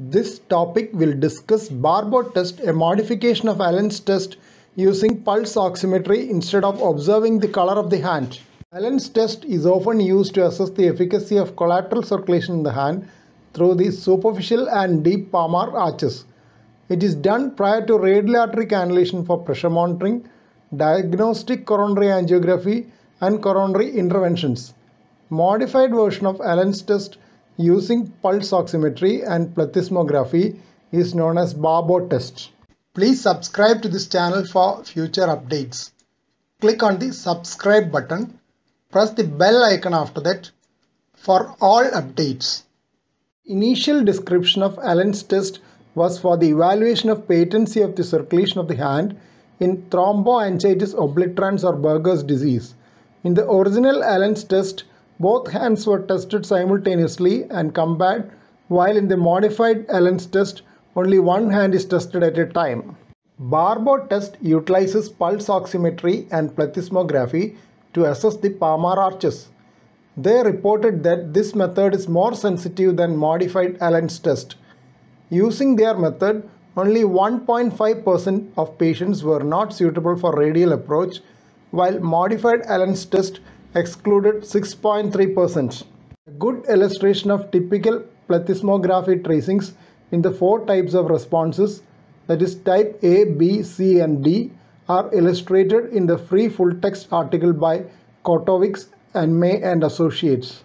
This topic will discuss Barbeau test, a modification of Allen's test using pulse oximetry instead of observing the color of the hand. Allen's test is often used to assess the efficacy of collateral circulation in the hand through the superficial and deep palmar arches. It is done prior to radial artery cannulation for pressure monitoring, diagnostic coronary angiography, and coronary interventions. Modified version of Allen's test using pulse oximetry and plethysmography is known as Barbeau test. Please subscribe to this channel for future updates. Click on the subscribe button. Press the bell icon after that for all updates. Initial description of Allen's test was for the evaluation of patency of the circulation of the hand in thromboangiitis obliterans or Buerger's disease. In the original Allen's test, both hands were tested simultaneously and compared, while in the modified Allen's test, only one hand is tested at a time. Barbeau test utilizes pulse oximetry and plethysmography to assess the palmar arches. They reported that this method is more sensitive than modified Allen's test. Using their method, only 1.5% of patients were not suitable for radial approach, while modified Allen's test excluded 6.3%. A good illustration of typical plethysmography tracings in the four types of responses, that is type A, B, C and D, are illustrated in the free full text article by Kotowycz and May and Associates.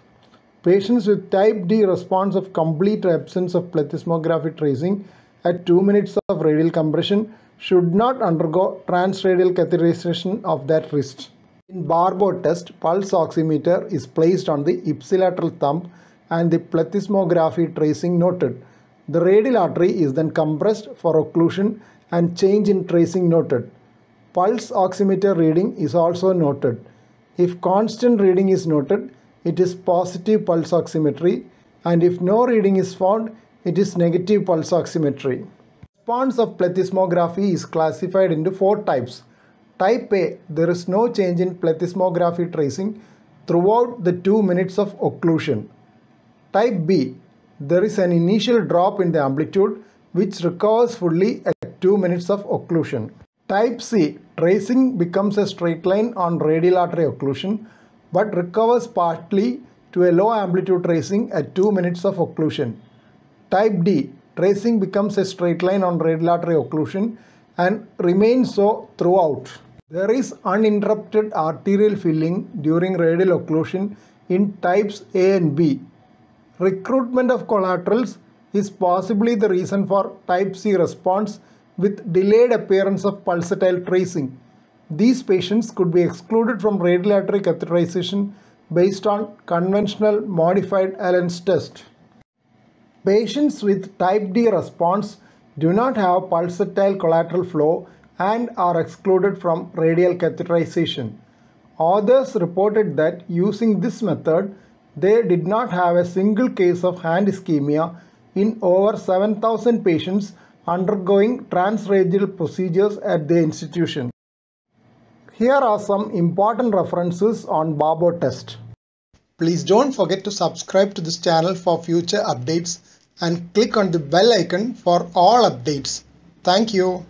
Patients with type D response of complete absence of plethysmography tracing at 2 minutes of radial compression should not undergo transradial catheterization of that wrist. In Barbeau test, pulse oximeter is placed on the ipsilateral thumb and the plethysmography tracing noted. The radial artery is then compressed for occlusion and change in tracing noted. Pulse oximeter reading is also noted. If constant reading is noted, it is positive pulse oximetry and if no reading is found, it is negative pulse oximetry. Response of plethysmography is classified into four types. Type A, there is no change in plethysmography tracing throughout the 2 minutes of occlusion. Type B, there is an initial drop in the amplitude which recovers fully at 2 minutes of occlusion. Type C, tracing becomes a straight line on radial artery occlusion but recovers partly to a low amplitude tracing at 2 minutes of occlusion. Type D, tracing becomes a straight line on radial artery occlusion and remains so throughout. There is uninterrupted arterial filling during radial occlusion in types A and B. Recruitment of collaterals is possibly the reason for type C response with delayed appearance of pulsatile tracing. These patients could be excluded from radial artery catheterization based on conventional modified Allen's test. Patients with type D response do not have pulsatile collateral flow and are excluded from radial catheterization. Authors reported that using this method, they did not have a single case of hand ischemia in over 7,000 patients undergoing transradial procedures at the institution. Here are some important references on Barbeau test. Please don't forget to subscribe to this channel for future updates and click on the bell icon for all updates. Thank you.